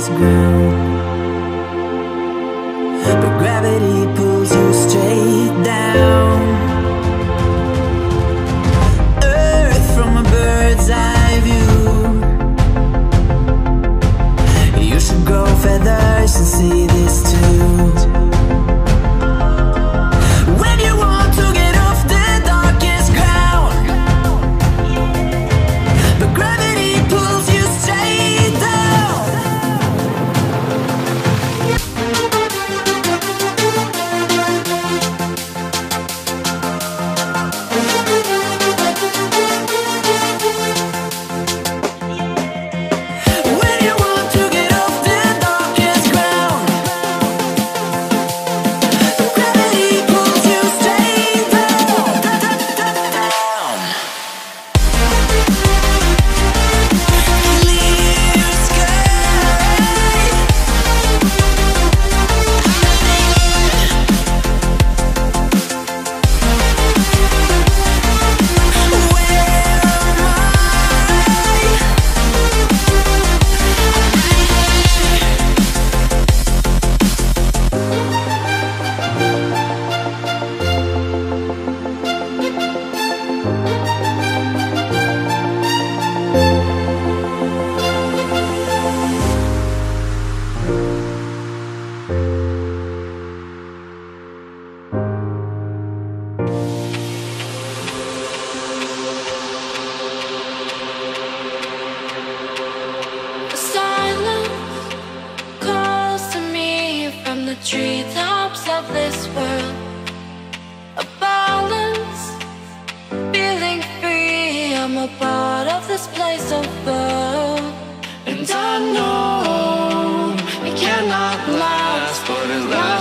this ground.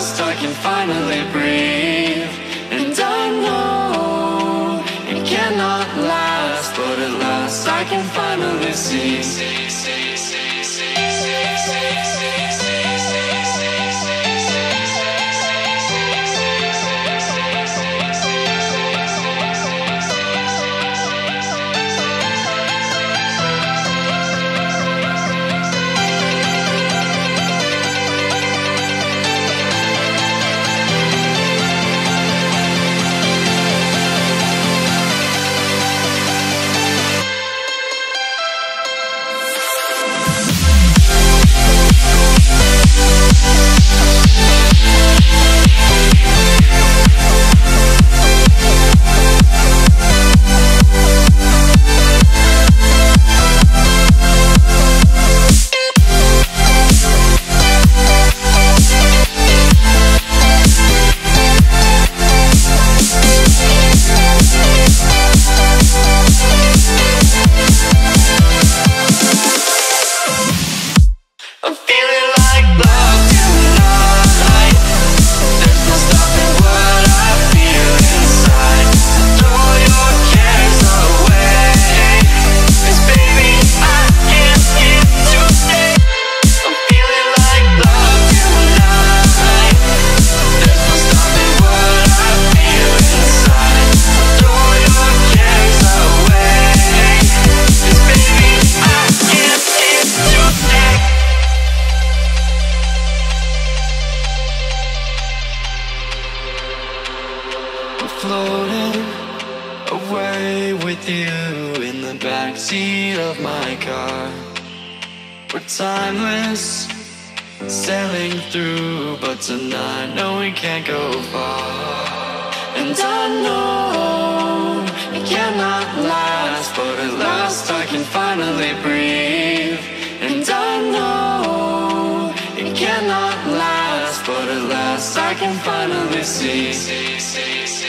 lost, I can finally breathe. And I know it cannot last, but at last I can finally see. I can finally see. see, see, see,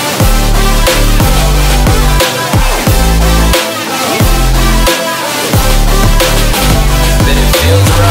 feel right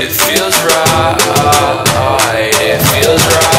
It feels right. It feels right.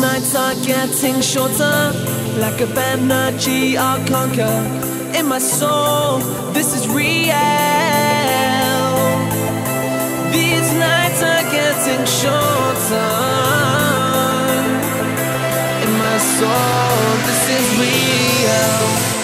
nights are getting shorter. Lack of energy I'll conquer. In my soul, this is real. These nights are getting shorter. In my soul, this is real.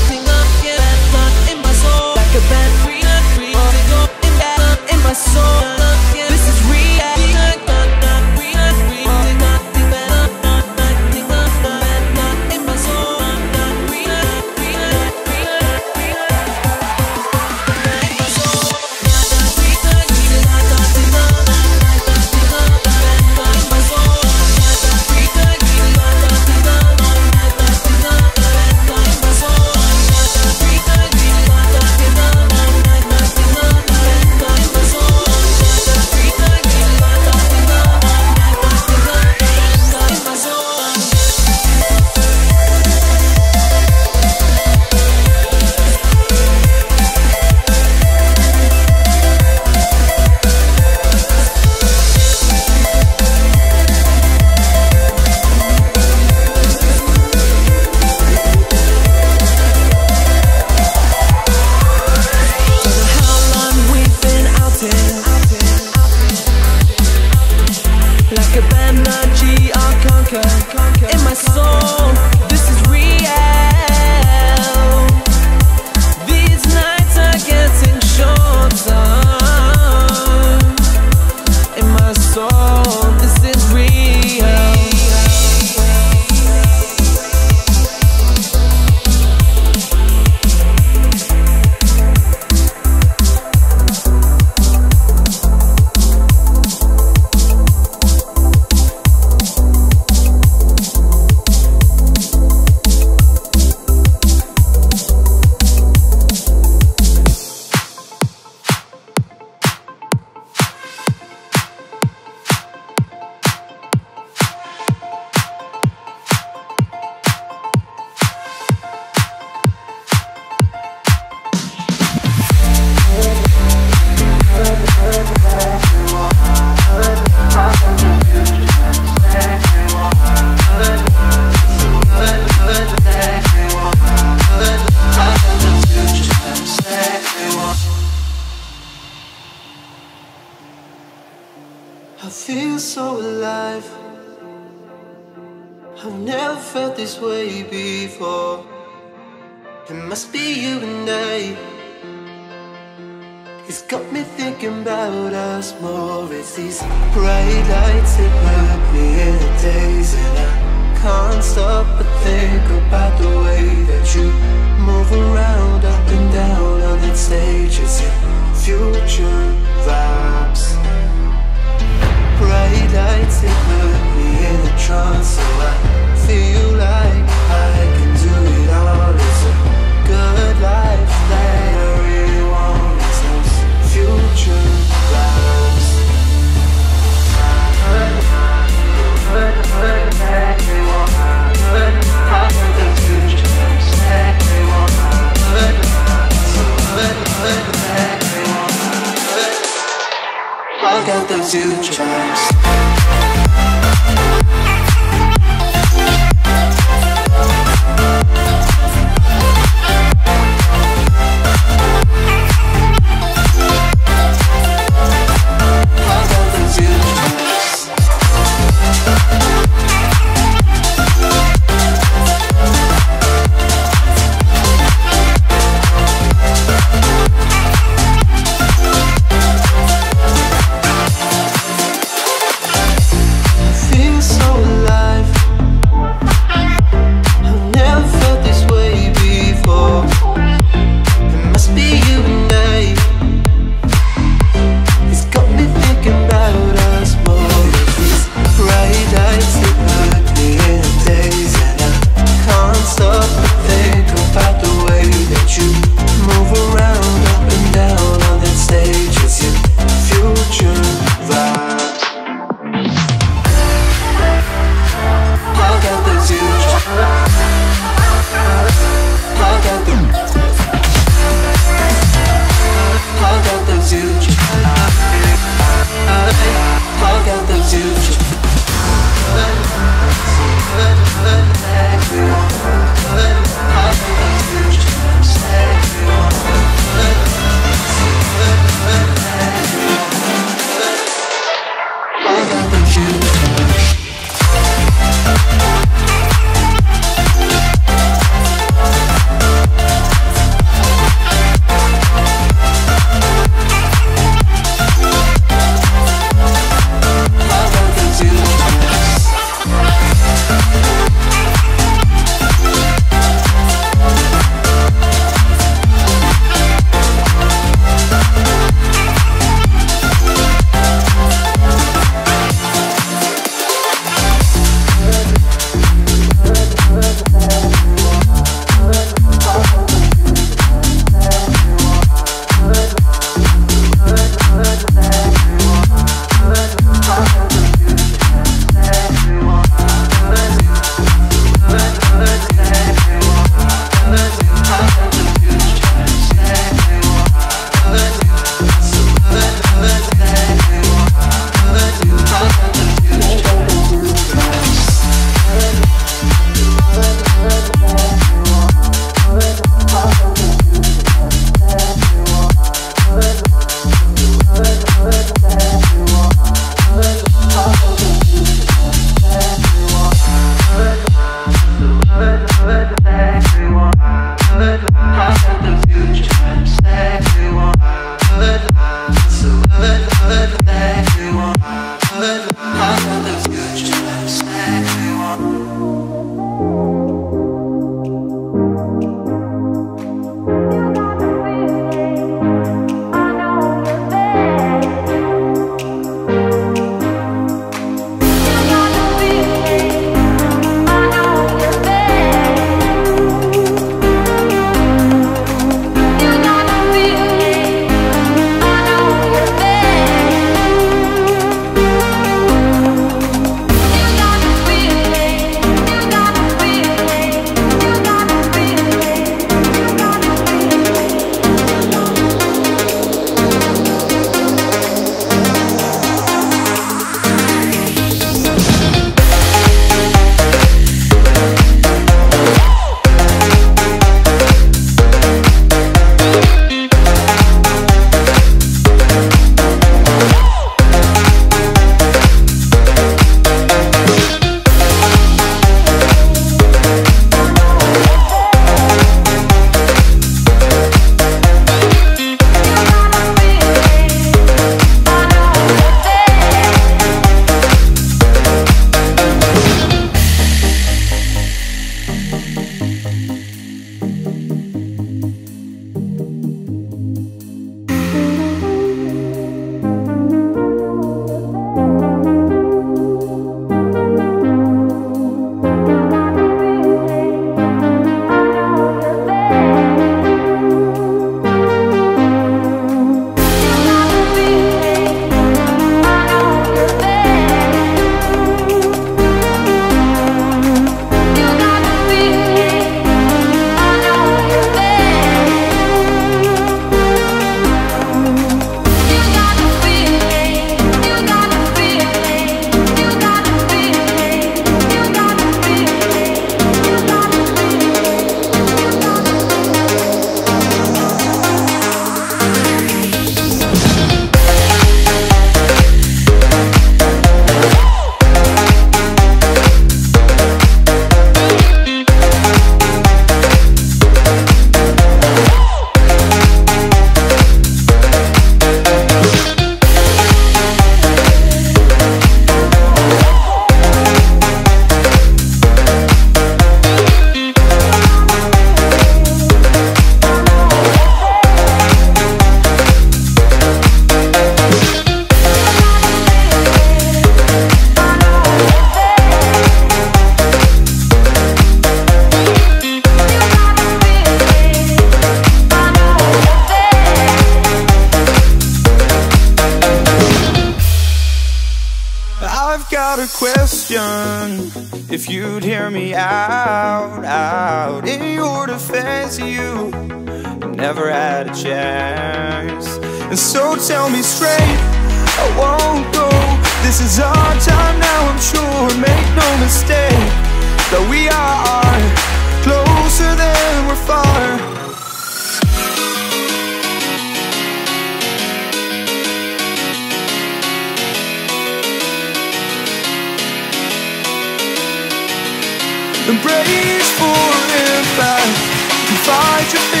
And fight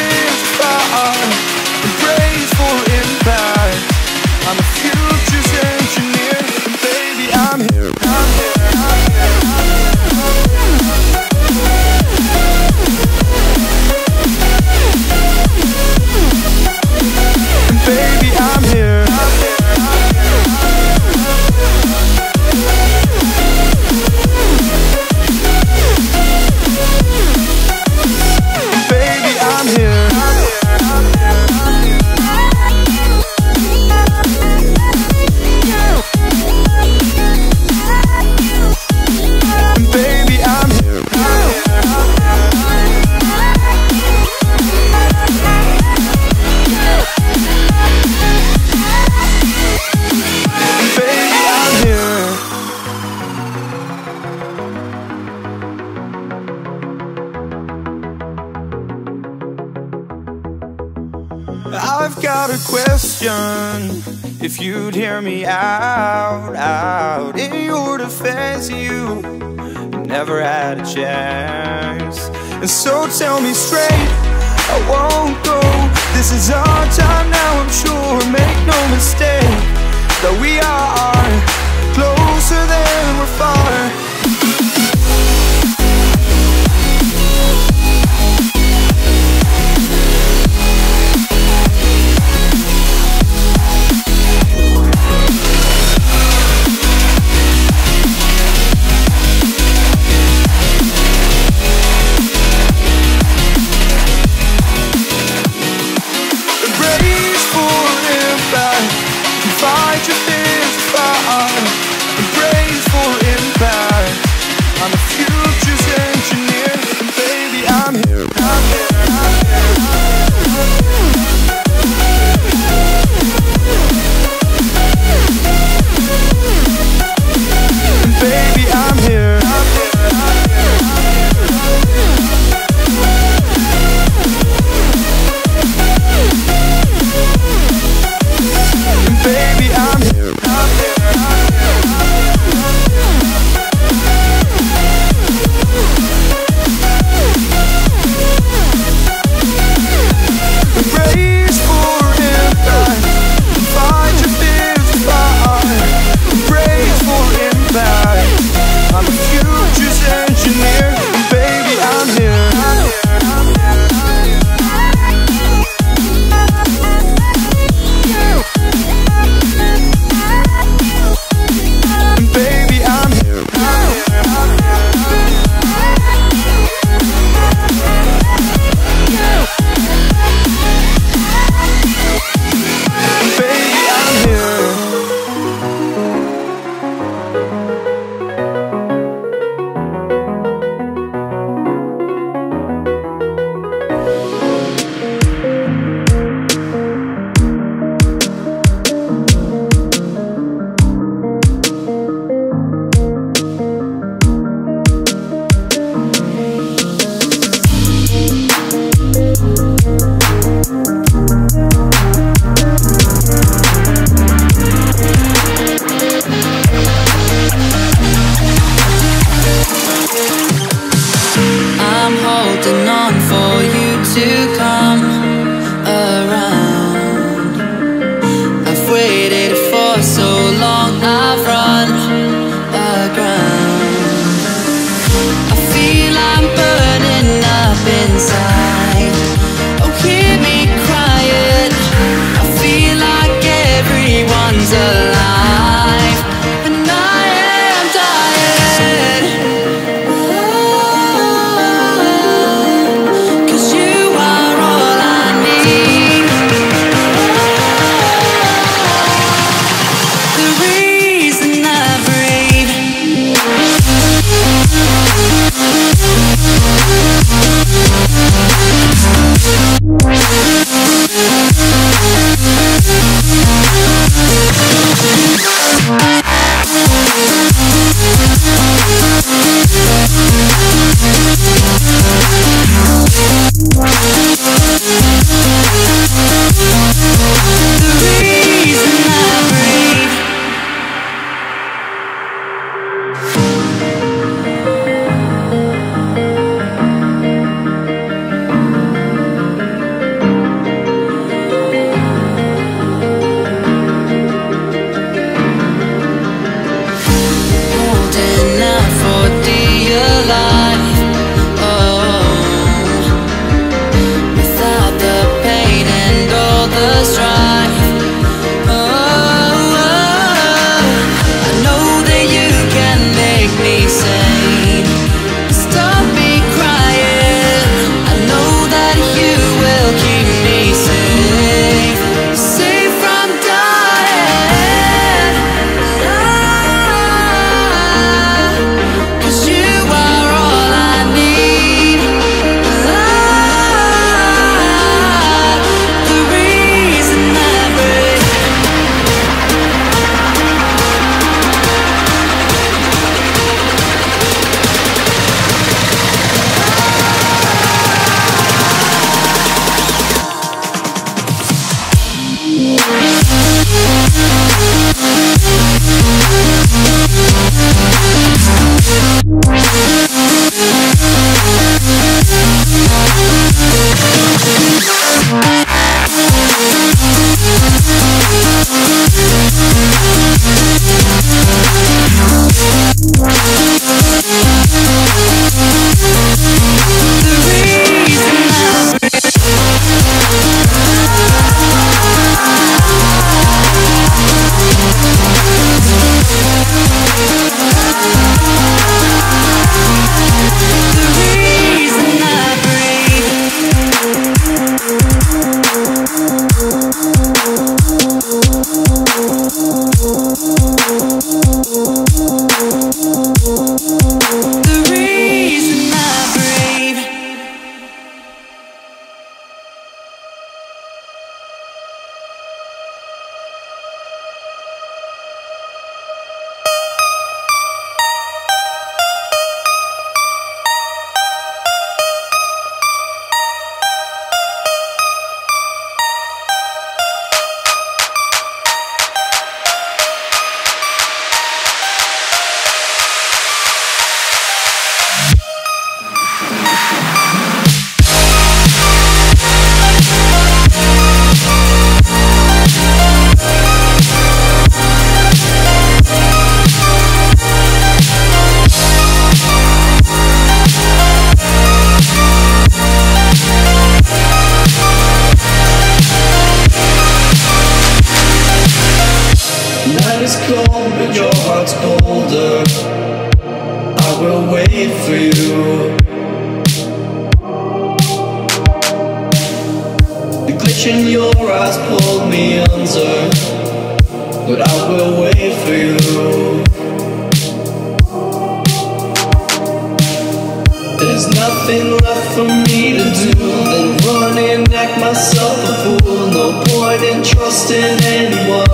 there's nothing left for me to do than run and act myself a fool. No point in trusting anyone.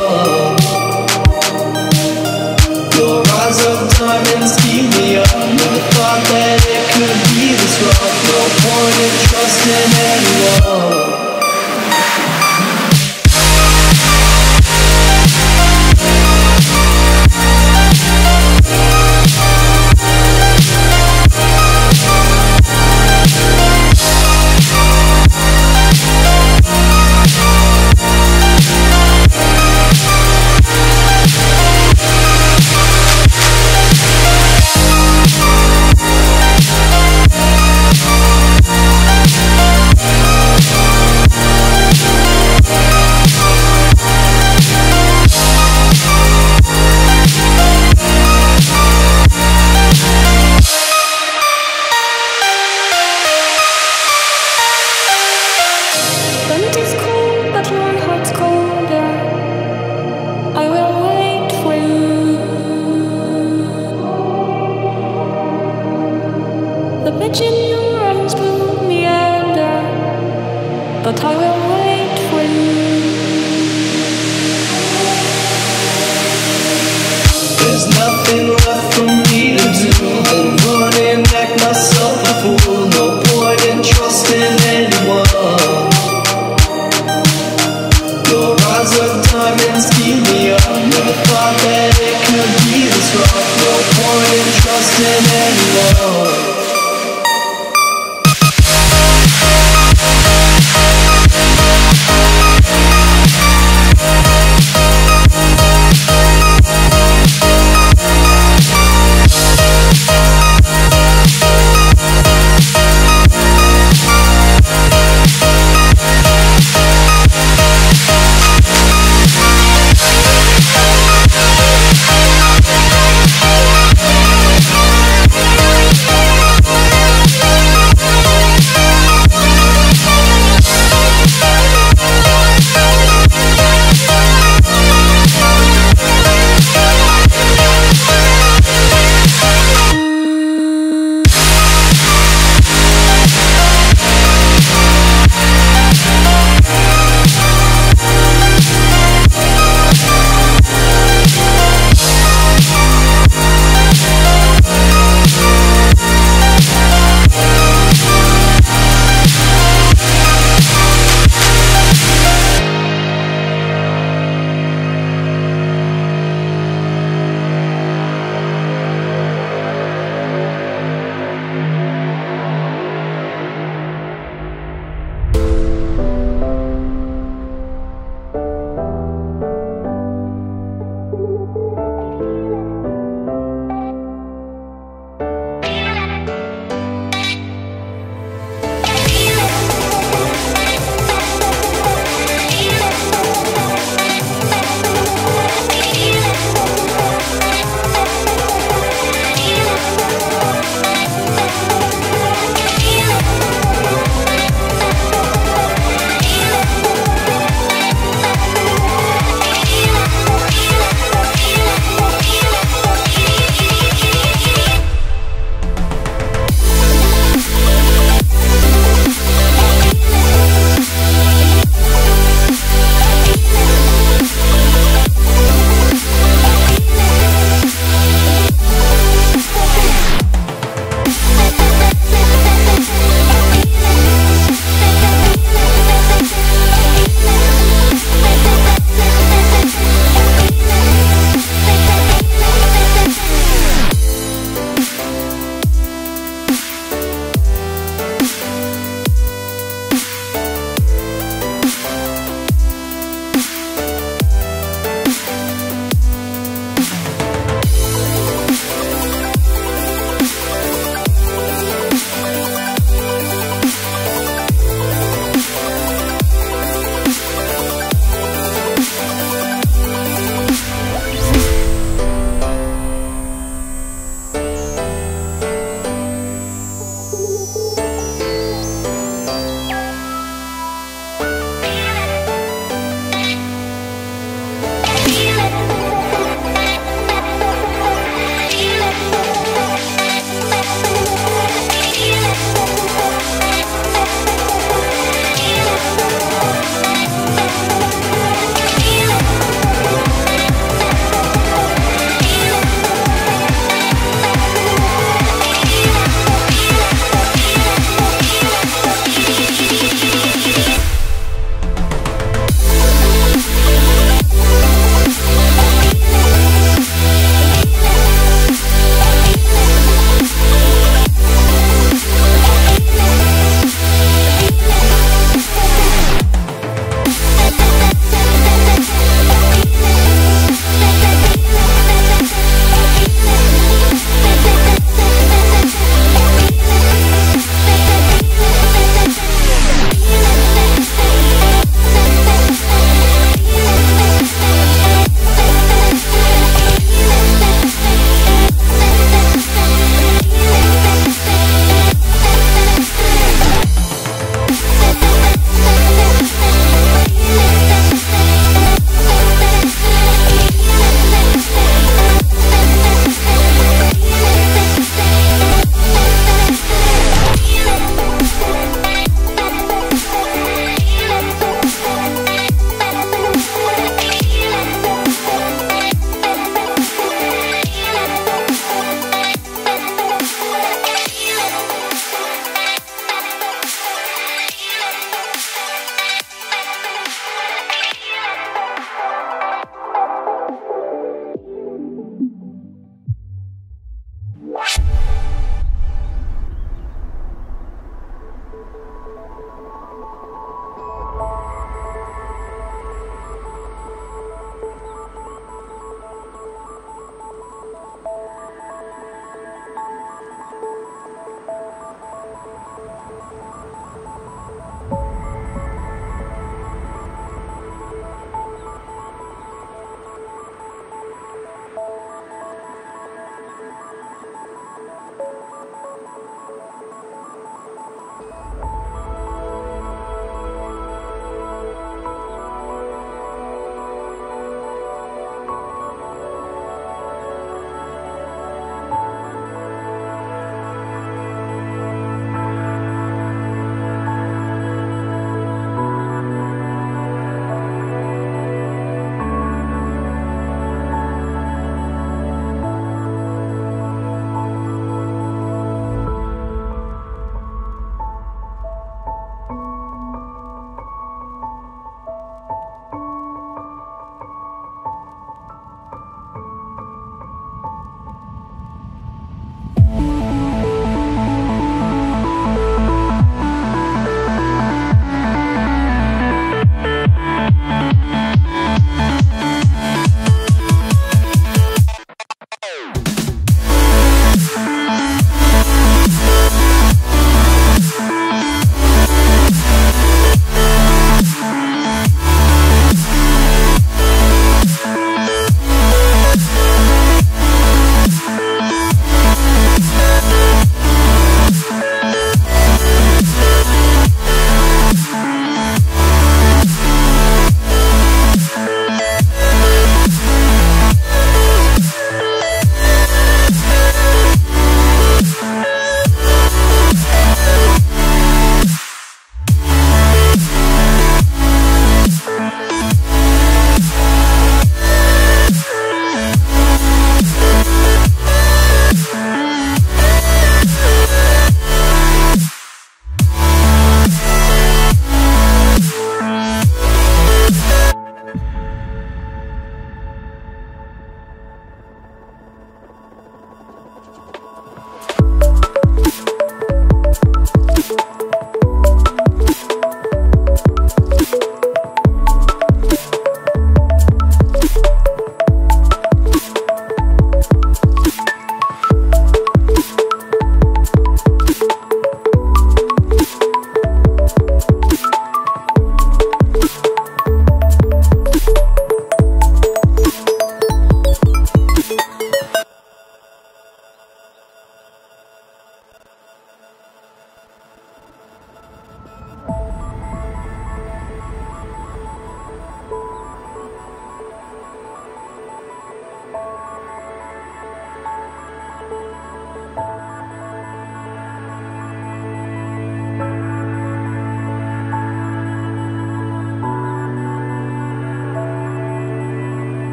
Your eyes of diamonds keep me up. Never thought that it could be this rough. No point in trusting anyone.